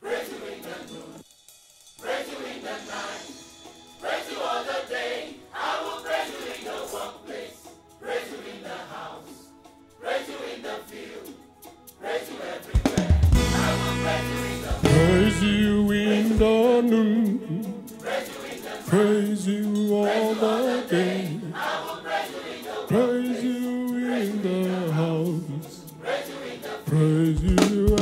praise you in the noon, praise you in the night, praise you all the day. I will praise you in the workplace, praise you in the house, praise you in the field, praise you everywhere. I will praise you in the praise you in the noon, praise you in the praise you all the day. I will praise you in the praise you in the house, praise you in the praise you.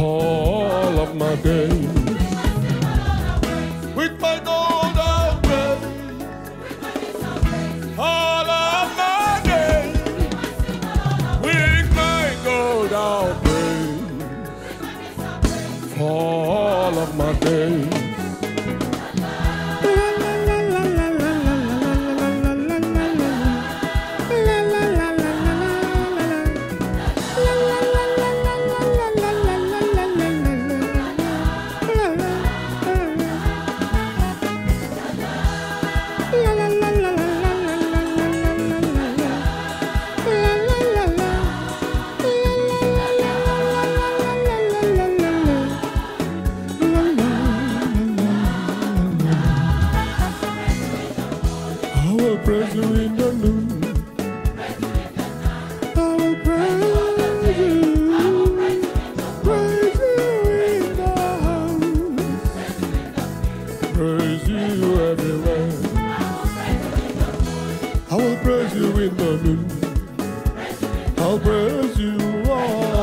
all of my days. day. Praise you in the noon. I will praise you. Praise you in the house. Praise you everywhere. I will praise you in the noon. I'll praise you all.